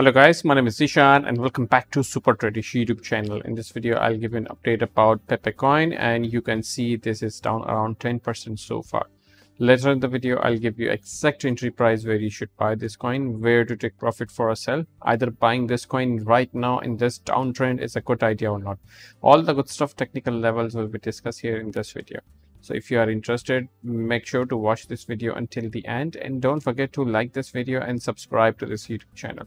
Hello guys, my name is Zishan and welcome back to Super Tradeish YouTube channel. In this video, I'll give you an update about Pepe coin and you can see this is down around 10% so far. Later in the video, I'll give you exact entry price where you should buy this coin, where to take profit for a sell. Either buying this coin right now in this downtrend is a good idea or not. All the good stuff, technical levels will be discussed here in this video. So if you are interested, make sure to watch this video until the end and don't forget to like this video and subscribe to this YouTube channel.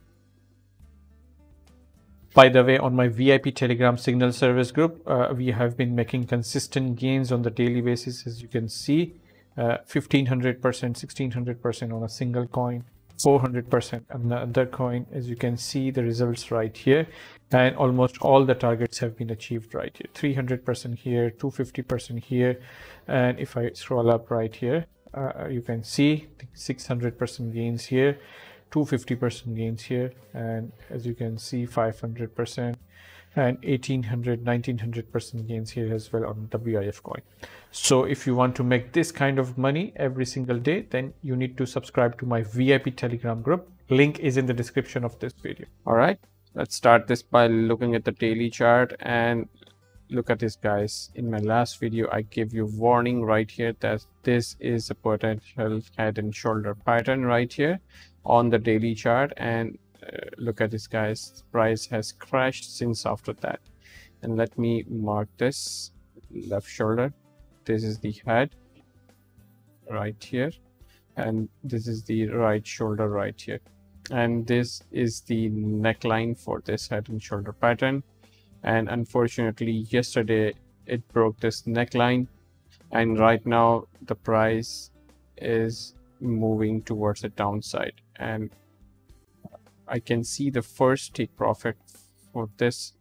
By the way, on my VIP Telegram signal service group, uh, we have been making consistent gains on the daily basis, as you can see, uh, 1500%, 1600% on a single coin, 400% on the other coin. As you can see, the results right here, and almost all the targets have been achieved right here. 300% here, 250% here, and if I scroll up right here, uh, you can see 600% gains here 250% gains here and as you can see 500% and 1800 1900% gains here as well on WIF coin. So if you want to make this kind of money every single day then you need to subscribe to my VIP telegram group. Link is in the description of this video. All right, let's start this by looking at the daily chart and look at this guys in my last video i gave you warning right here that this is a potential head and shoulder pattern right here on the daily chart and uh, look at this guys. Price has crashed since after that. And let me mark this left shoulder. This is the head right here. And this is the right shoulder right here. And this is the neckline for this head and shoulder pattern. And unfortunately yesterday it broke this neckline. And right now the price is moving towards the downside and I can see the first take profit for this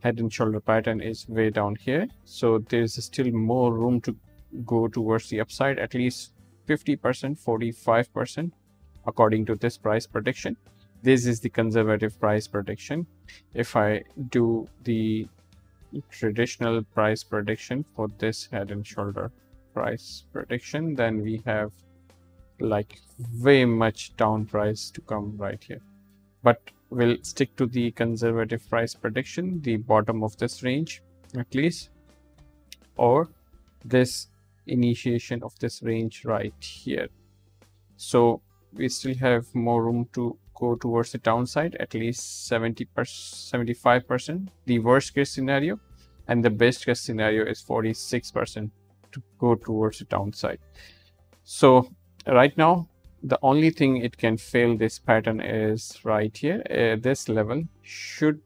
head and shoulder pattern is way down here. So there's still more room to go towards the upside at least 50% 45% according to this price prediction. This is the conservative price prediction. If i do the traditional price prediction for this head and shoulder price prediction then we have like way much down price to come right here. But we'll stick to the conservative price prediction the bottom of this range at least or this initiation of this range right here. So we still have more room to go towards the downside at least 70 75 percent the worst case scenario and the best case scenario is 46 percent to go towards the downside. So right now the only thing it can fail this pattern is right here uh, this level should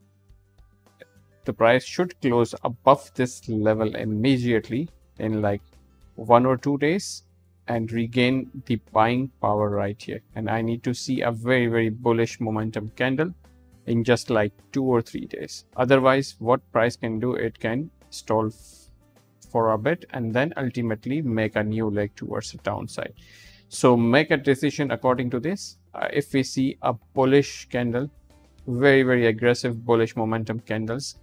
the price should close above this level immediately in like one or two days and regain the buying power right here. And i need to see a very very bullish momentum candle in just like two or three days. Otherwise what price can do it can stall for a bit and then ultimately make a new leg towards the downside so make a decision according to this uh, if we see a bullish candle very very aggressive bullish momentum candles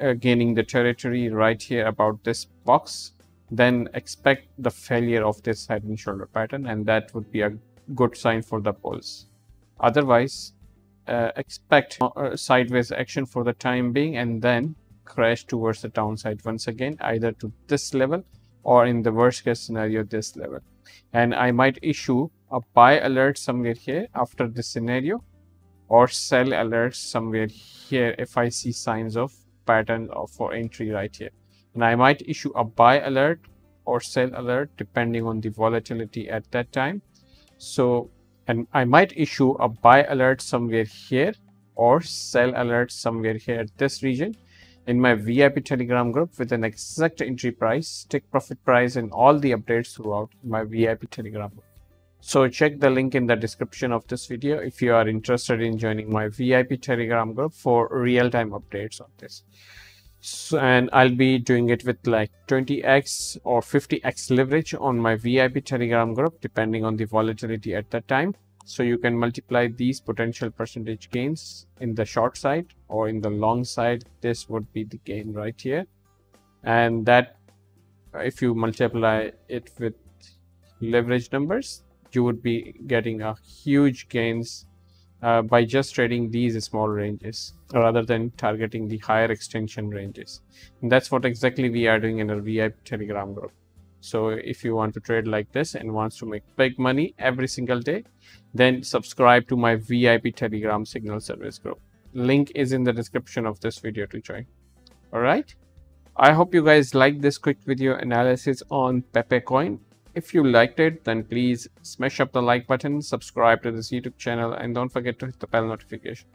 uh, gaining the territory right here about this box then expect the failure of this head and shoulder pattern and that would be a good sign for the pulse. Otherwise, uh, expect uh, sideways action for the time being and then crash towards the downside once again either to this level or in the worst case scenario this level and i might issue a buy alert somewhere here after this scenario or sell alert somewhere here if i see signs of pattern for entry right here and I might issue a buy alert or sell alert depending on the volatility at that time. So, and I might issue a buy alert somewhere here or sell alert somewhere here at this region in my VIP Telegram group with an exact entry price, take profit price, and all the updates throughout my VIP Telegram group. So check the link in the description of this video if you are interested in joining my VIP Telegram group for real-time updates on this so, and I'll be doing it with like 20x or 50x leverage on my VIP Telegram group, depending on the volatility at that time. So you can multiply these potential percentage gains in the short side or in the long side. This would be the gain right here. And that if you multiply it with leverage numbers, you would be getting a huge gains uh, by just trading these small ranges rather than targeting the higher extension ranges. And that's what exactly we are doing in our VIP Telegram group. So if you want to trade like this and wants to make big money every single day, then subscribe to my VIP Telegram signal service group. Link is in the description of this video to join. All right. I hope you guys liked this quick video analysis on Pepe coin. If you liked it, then please smash up the like button, subscribe to this YouTube channel, and don't forget to hit the bell notification.